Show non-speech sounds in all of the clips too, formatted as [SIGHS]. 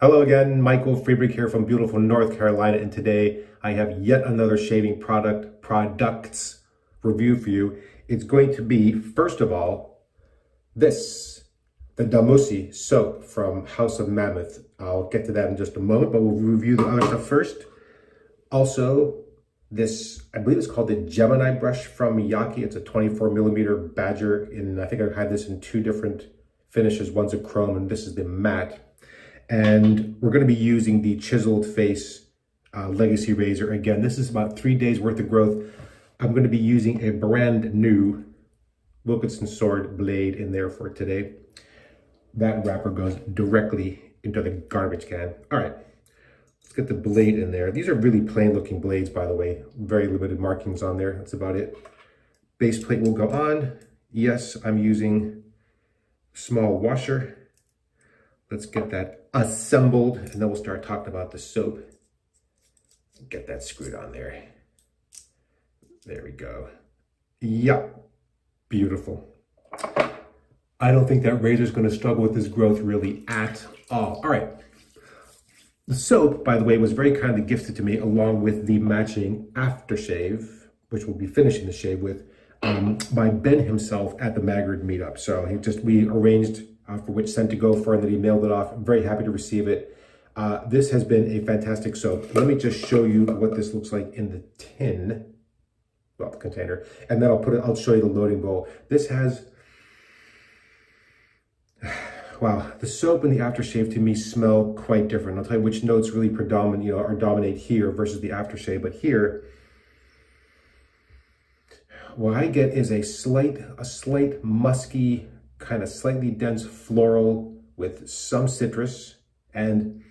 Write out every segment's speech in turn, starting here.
Hello again, Michael Freedberg here from beautiful North Carolina, and today I have yet another shaving product, products review for you. It's going to be, first of all, this, the Dammusi soap from House of Mammoth. I'll get to that in just a moment, but we'll review the other stuff first. Also, this, I believe it's called the Gemini brush from Yaqi. It's a 24 millimeter badger, and I think I've had this in two different finishes. One's a chrome, and this is the matte and we're going to be using the chiseled face uh, legacy razor. Again, this is about three days worth of growth. I'm going to be using a brand new Wilkinson sword blade in there for today. That wrapper goes directly into the garbage can. All right, let's get the blade in there. These are really plain looking blades, by the way. Very limited markings on there. That's about it. Base plate will go on. Yes, I'm using small washer Let's get that assembled and then we'll start talking about the soap. Get that screwed on there. There we go. Yep, beautiful. I don't think that razor is going to struggle with this growth really at all. All right. The soap, by the way, was very kindly gifted to me along with the matching aftershave, which we'll be finishing the shave with, um, by Ben himself at the Magard meetup. So he just, we arranged uh, for which scent to go for and that he mailed it off. I'm very happy to receive it. Uh, this has been a fantastic soap. Let me just show you what this looks like in the tin, well, the container, and then I'll put it, I'll show you the loading bowl. This has, [SIGHS] wow, the soap and the aftershave to me smell quite different. I'll tell you which notes really predominate, you know, or dominate here versus the aftershave, but here, what I get is a slight, a slight musky kind of slightly dense floral with some citrus and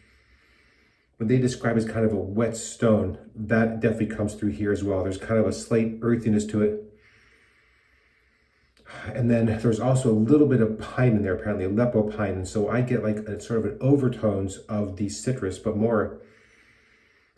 what they describe as kind of a wet stone, that definitely comes through here as well. There's kind of a slight earthiness to it. And then there's also a little bit of pine in there, apparently Aleppo pine. And so I get like a sort of an overtones of the citrus, but more,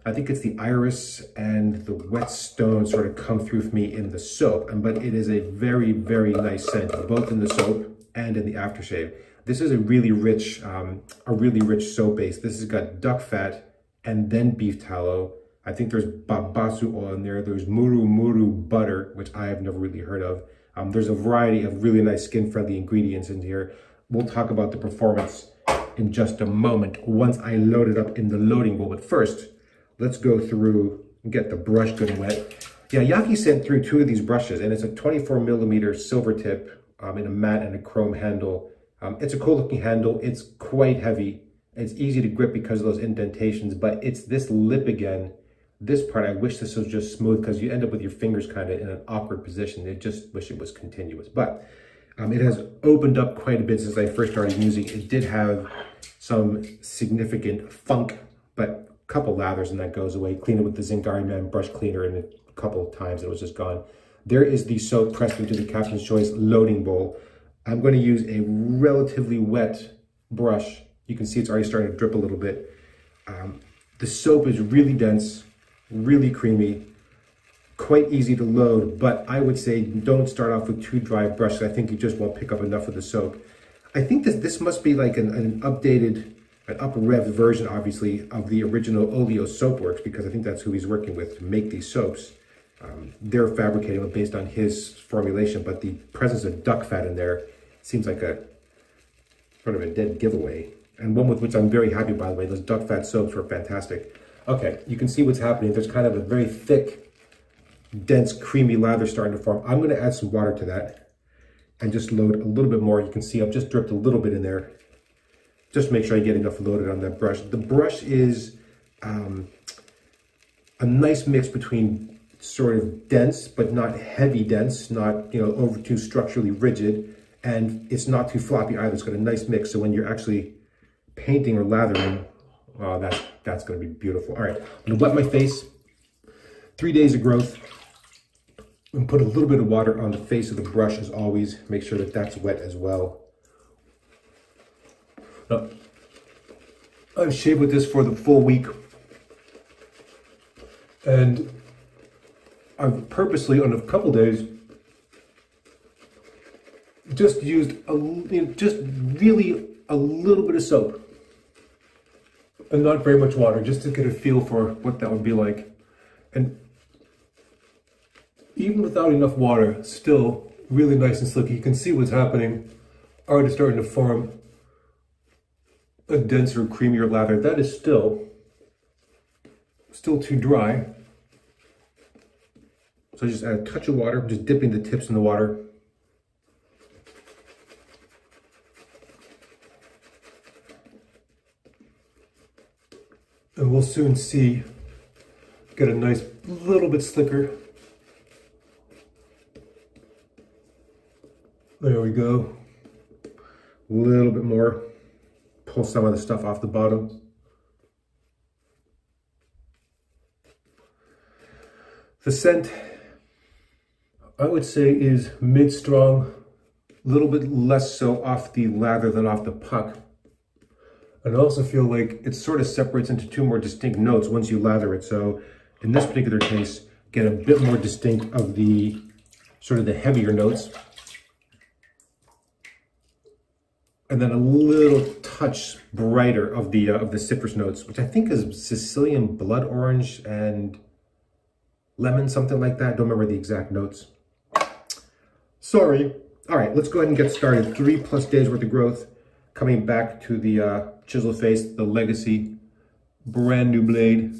I think it's the iris and the wet stone sort of come through for me in the soap. And, but it is a very, very nice scent, both in the soap and in the aftershave. This is a really rich, um, a really rich soap base. This has got duck fat and then beef tallow. I think there's babassu oil in there. There's muru muru butter, which I have never really heard of. Um, there's a variety of really nice skin-friendly ingredients in here. We'll talk about the performance in just a moment once I load it up in the loading bowl. But first, let's go through and get the brush good and wet. Yeah, Yaqi sent through two of these brushes, and it's a 24 millimeter silver tip um, in a matte and a chrome handle. Um, it's a cool looking handle. It's quite heavy. It's easy to grip because of those indentations, but it's this lip again. This part, I wish this was just smooth because you end up with your fingers kind of in an awkward position. I just wish it was continuous, but um, it has opened up quite a bit since I first started using it. did have some significant funk, but a couple lathers and that goes away. Clean it with the Zingari Man brush cleaner and a couple of times it was just gone. There is the soap pressed into the Captain's Choice loading bowl. I'm going to use a relatively wet brush. You can see it's already starting to drip a little bit. Um, the soap is really dense, really creamy, quite easy to load, but I would say don't start off with too dry brushes. I think you just won't pick up enough of the soap. I think this, this must be like an, an updated, an up-revved version, obviously, of the original Oleo Soapworks, because I think that's who he's working with to make these soaps. Um, they're fabricating it based on his formulation, but the presence of duck fat in there seems like a sort of a dead giveaway. And one with which I'm very happy, by the way. Those duck fat soaps were fantastic. Okay, you can see what's happening. There's kind of a very thick, dense, creamy lather starting to form. I'm going to add some water to that and just load a little bit more. You can see I've just dripped a little bit in there. Just make sure I get enough loaded on that brush. The brush is um, a nice mix between sort of dense, but not heavy dense, not, you know, over too structurally rigid. And it's not too floppy either. It's got a nice mix. So when you're actually painting or lathering, oh, that's, that's going to be beautiful. All right, I'm going to wet my face. Three days of growth. And put a little bit of water on the face of the brush as always. Make sure that that's wet as well. Now, I've shaved with this for the full week. And I've purposely on a couple days just used a you know, just really a little bit of soap and not very much water, just to get a feel for what that would be like. And even without enough water, still really nice and slick. You can see what's happening. Already starting to form a denser, creamier lather. That is still, still too dry. So just add a touch of water, just dipping the tips in the water. And we'll soon see, get a nice little bit slicker. There we go. A little bit more. Pull some of the stuff off the bottom. The scent, I would say, is mid-strong, a little bit less so off the lather than off the puck. And I also feel like it sort of separates into two more distinct notes once you lather it. So in this particular case, get a bit more distinct of the sort of the heavier notes. And then a little touch brighter of the uh, of the citrus notes, which I think is Sicilian blood orange and lemon, something like that. Don't remember the exact notes. Sorry. All right, let's go ahead and get started. Three plus days worth of growth coming back to the uh, chisel face, the legacy, brand new blade.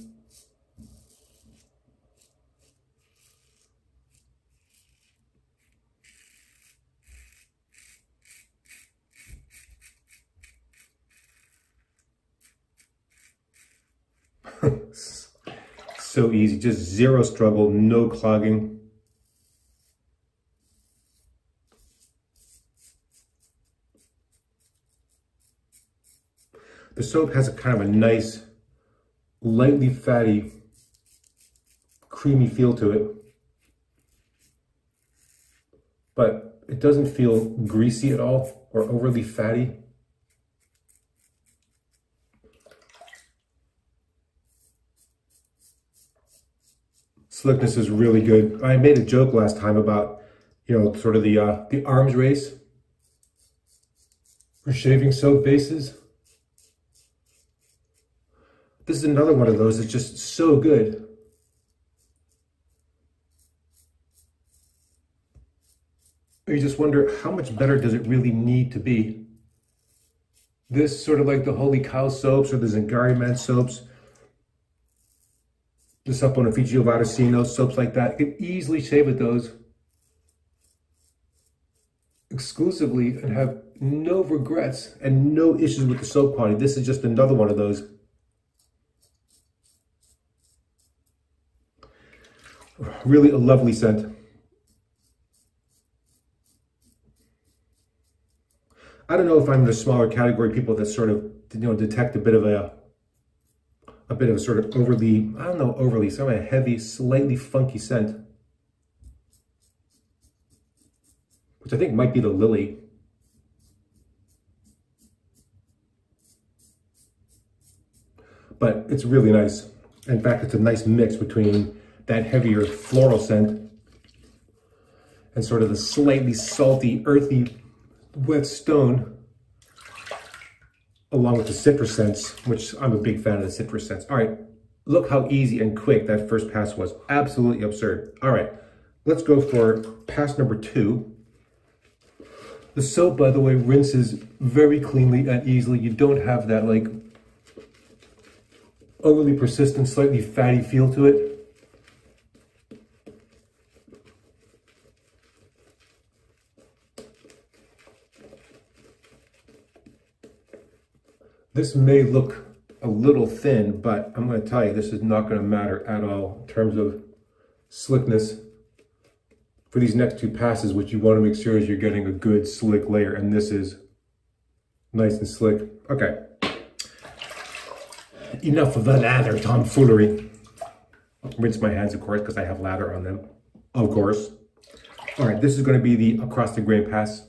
[LAUGHS] so easy, just zero struggle, no clogging. The soap has a kind of a nice, lightly fatty, creamy feel to it. But it doesn't feel greasy at all or overly fatty. Slickness is really good. I made a joke last time about, you know, sort of the uh, the arms race for shaving soap bases. This is another one of those that's just so good. You just wonder how much better does it really need to be? This sort of like the Holy Cow soaps or the Zingari Man soaps, the Saponificio Varesino, soaps like that. You can easily shave with those exclusively and have no regrets and no issues with the soap quality. This is just another one of those Really a lovely scent. I don't know if I'm the smaller category people that sort of, you know, detect a bit of a, a bit of a sort of overly, I don't know, overly, some of a heavy, slightly funky scent. Which I think might be the lily. But it's really nice. In fact, it's a nice mix between that heavier floral scent and sort of the slightly salty, earthy, wet stone along with the citrus scents, which I'm a big fan of the citrus scents. All right, look how easy and quick that first pass was. Absolutely absurd. All right, let's go for pass number two. The soap, by the way, rinses very cleanly and easily. You don't have that like overly persistent, slightly fatty feel to it. This may look a little thin, but I'm going to tell you, this is not going to matter at all in terms of slickness for these next two passes, which you want to make sure is you're getting a good slick layer, and this is nice and slick. Okay. Enough of the lather tomfoolery. Rinse my hands, of course, because I have lather on them, of course. All right, this is going to be the across the grain pass.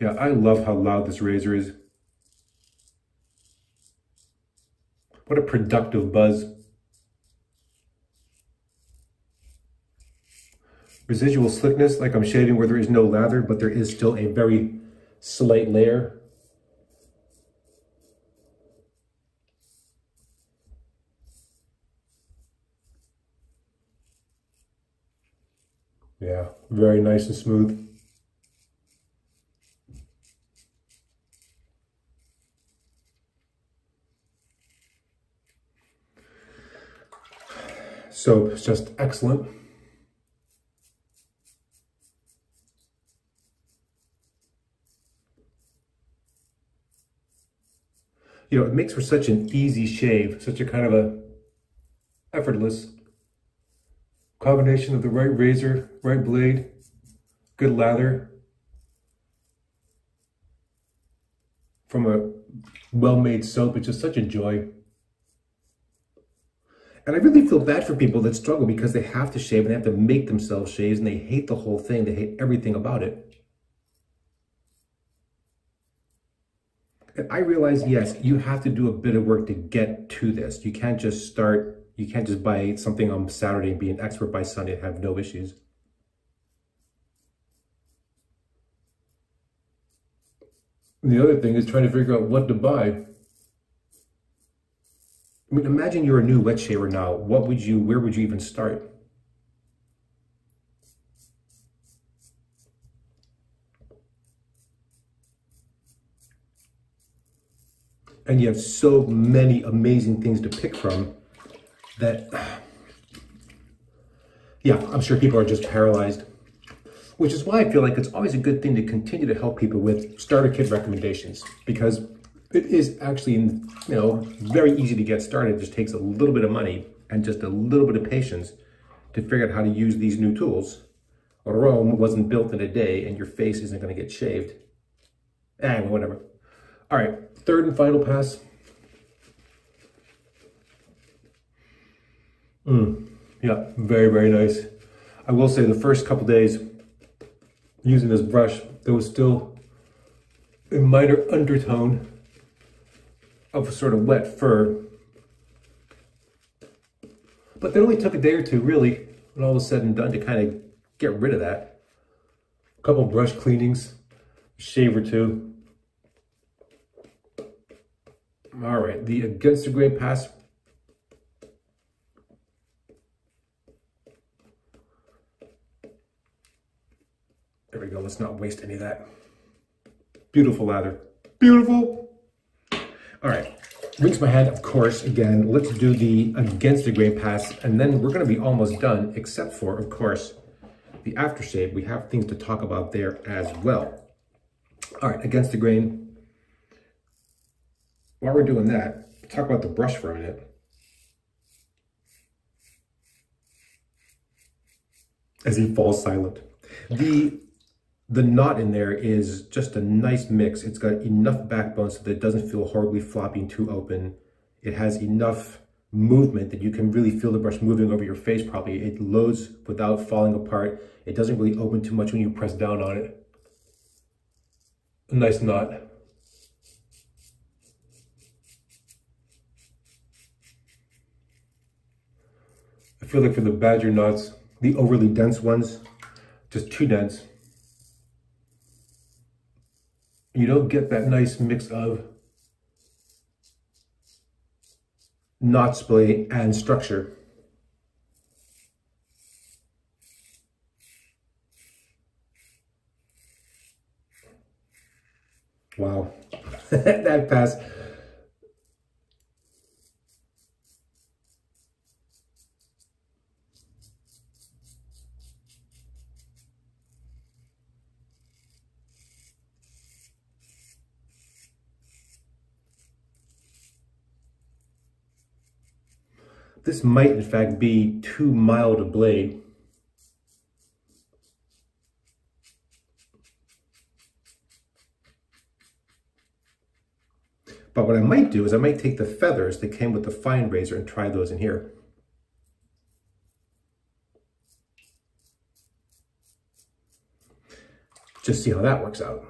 Yeah, I love how loud this razor is. What a productive buzz. Residual slickness, like I'm shaving where there is no lather, but there is still a very slight layer. Yeah, very nice and smooth. Soap is just excellent. You know, it makes for such an easy shave, such a kind of a effortless combination of the right razor, right blade, good lather from a well-made soap. It's just such a joy. And I really feel bad for people that struggle because they have to shave and they have to make themselves shave and they hate the whole thing. They hate everything about it. And I realize, yes, you have to do a bit of work to get to this. You can't just start, you can't just buy something on Saturday and be an expert by Sunday and have no issues. The other thing is trying to figure out what to buy. I mean, imagine you're a new wet shaver now. What would you, where would you even start? And you have so many amazing things to pick from that, [SIGHS] yeah, I'm sure people are just paralyzed. Which is why I feel like it's always a good thing to continue to help people with starter kit recommendations because it is actually, you know, very easy to get started. It just takes a little bit of money and just a little bit of patience to figure out how to use these new tools. Rome wasn't built in a day and your face isn't going to get shaved. Anyway, eh, whatever. All right, third and final pass. Mm, yeah, very, very nice. I will say the first couple days using this brush, there was still a minor undertone of sort of wet fur. But that only took a day or two, really, when all was said and done, to kind of get rid of that. A couple brush cleanings, shave or two. All right, the Against the Grain Pass. There we go, let's not waste any of that. Beautiful lather, beautiful. All right, rinse my hand, of course, again. Let's do the against the grain pass, and then we're gonna be almost done, except for, of course, the aftershave. We have things to talk about there as well. All right, against the grain. While we're doing that, talk about the brush for a minute. As he falls silent. The the knot in there is just a nice mix. It's got enough backbone so that it doesn't feel horribly floppy and too open. It has enough movement that you can really feel the brush moving over your face probably. It loads without falling apart. It doesn't really open too much when you press down on it. A nice knot. I feel like for the badger knots, the overly dense ones, just too dense you don't get that nice mix of knot splay and structure. Wow, [LAUGHS] that pass This might in fact be too mild a blade. But what I might do is I might take the feathers that came with the fine razor and try those in here. Just see how that works out.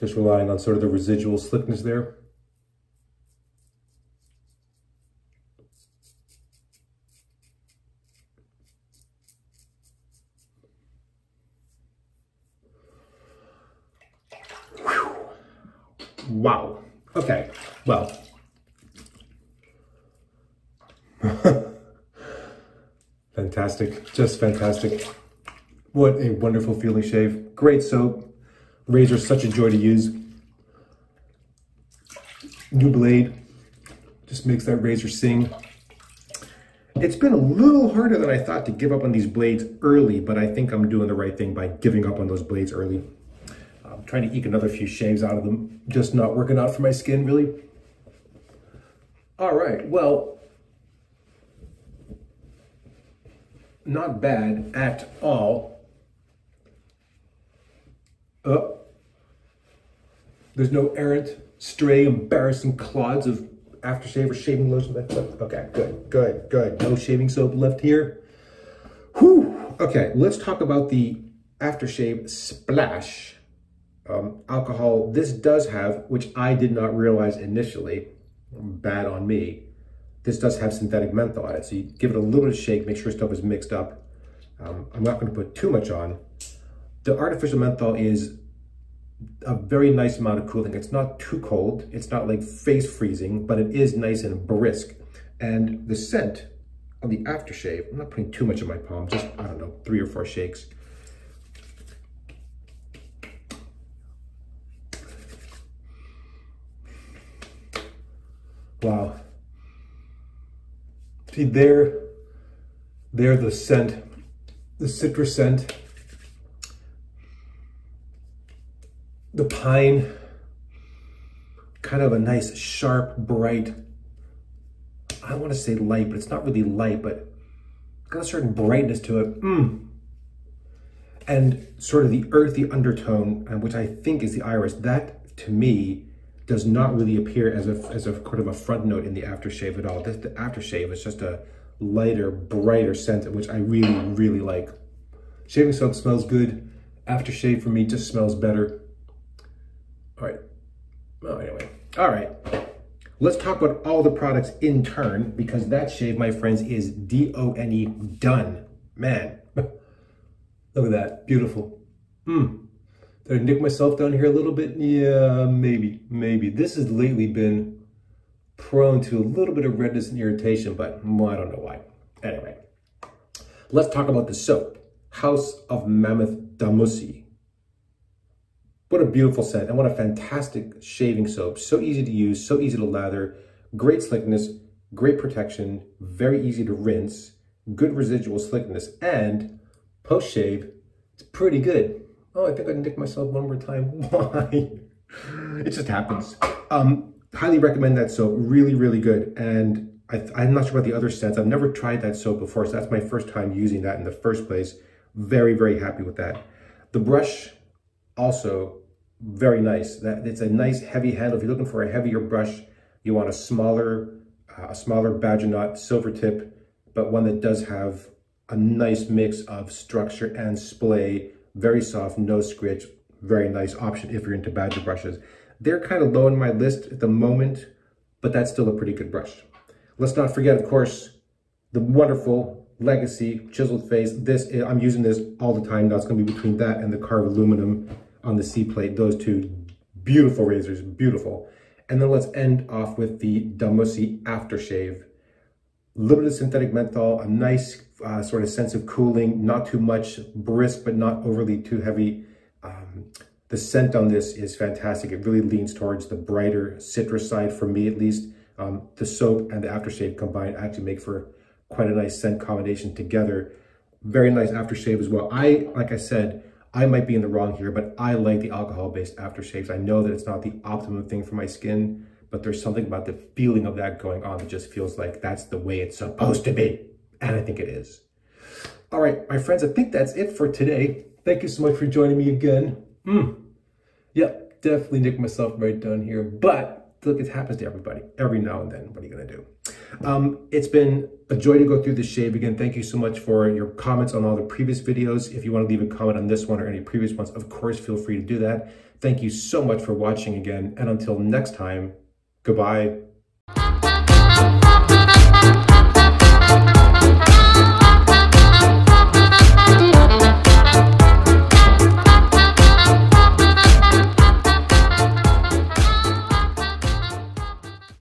Just relying on sort of the residual slickness there. Wow. Okay, well. [LAUGHS] fantastic, just fantastic. What a wonderful feeling shave. Great soap. Razor, such a joy to use. New blade, just makes that razor sing. It's been a little harder than I thought to give up on these blades early, but I think I'm doing the right thing by giving up on those blades early. I'm trying to eke another few shaves out of them, just not working out for my skin, really. All right, well, not bad at all. Oh, there's no errant, stray, embarrassing clods of aftershave or shaving lotion. Okay, good, good, good. No shaving soap left here. Whew. Okay, let's talk about the aftershave splash um, alcohol. This does have, which I did not realize initially, bad on me, this does have synthetic menthol on it. So you give it a little bit of shake, make sure stuff is mixed up. Um, I'm not going to put too much on. The artificial menthol is a very nice amount of cooling. It's not too cold. It's not like face freezing, but it is nice and brisk. And the scent on the aftershave, I'm not putting too much in my palm, just, I don't know, three or four shakes. Wow. See there, there the scent, the citrus scent, the pine, kind of a nice, sharp, bright, I want to say light, but it's not really light, but got a certain brightness to it. Mm. And sort of the earthy undertone, uh, which I think is the iris, that to me does not really appear as a, as a kind of a front note in the aftershave at all. This, the aftershave is just a lighter, brighter scent, which I really, really like. Shaving soap smells good. Aftershave for me just smells better. All right. Well, anyway. All right. Let's talk about all the products in turn because that shave, my friends, is D-O-N-E, done. Man, [LAUGHS] look at that. Beautiful. Hmm. Did I nick myself down here a little bit? Yeah, maybe, maybe. This has lately been prone to a little bit of redness and irritation, but well, I don't know why. Anyway, let's talk about the soap. House of Mammoth Dammusi. What a beautiful scent and what a fantastic shaving soap. So easy to use, so easy to lather, great slickness, great protection, very easy to rinse, good residual slickness, and post-shave, it's pretty good. Oh, I think I can nicked myself one more time. [LAUGHS] Why? it just happens. Um, highly recommend that soap. Really, really good. And I I, am not sure about the other scents. I've never tried that soap before, so that's my first time using that in the first place. Very, very happy with that. The brush, also very nice. That It's a nice heavy handle. If you're looking for a heavier brush, you want a smaller, uh, a smaller badger knot silver tip, but one that does have a nice mix of structure and splay very soft, no scritch, very nice option if you're into badger brushes. They're kind of low on my list at the moment, but that's still a pretty good brush. Let's not forget, of course, the wonderful Legacy chiseled face. This I'm using this all the time. That's going to be between that and the carved aluminum on the C plate. Those two beautiful razors, beautiful. And then let's end off with the Dammusi aftershave. A little bit of synthetic menthol, a nice uh, sort of sense of cooling, not too much, brisk, but not overly too heavy. Um, the scent on this is fantastic. It really leans towards the brighter citrus side for me, at least. Um, the soap and the aftershave combined actually make for quite a nice scent combination together. Very nice aftershave as well. I, like I said, I might be in the wrong here, but I like the alcohol-based aftershaves. I know that it's not the optimum thing for my skin, but there's something about the feeling of that going on that just feels like that's the way it's supposed to be. And I think it is. All right, my friends, I think that's it for today. Thank you so much for joining me again. Hmm. Yep, definitely nick myself right down here. But look, it happens to everybody every now and then. What are you going to do? Um, it's been a joy to go through this shave. Again, thank you so much for your comments on all the previous videos. If you want to leave a comment on this one or any previous ones, of course, feel free to do that. Thank you so much for watching again. And until next time, goodbye.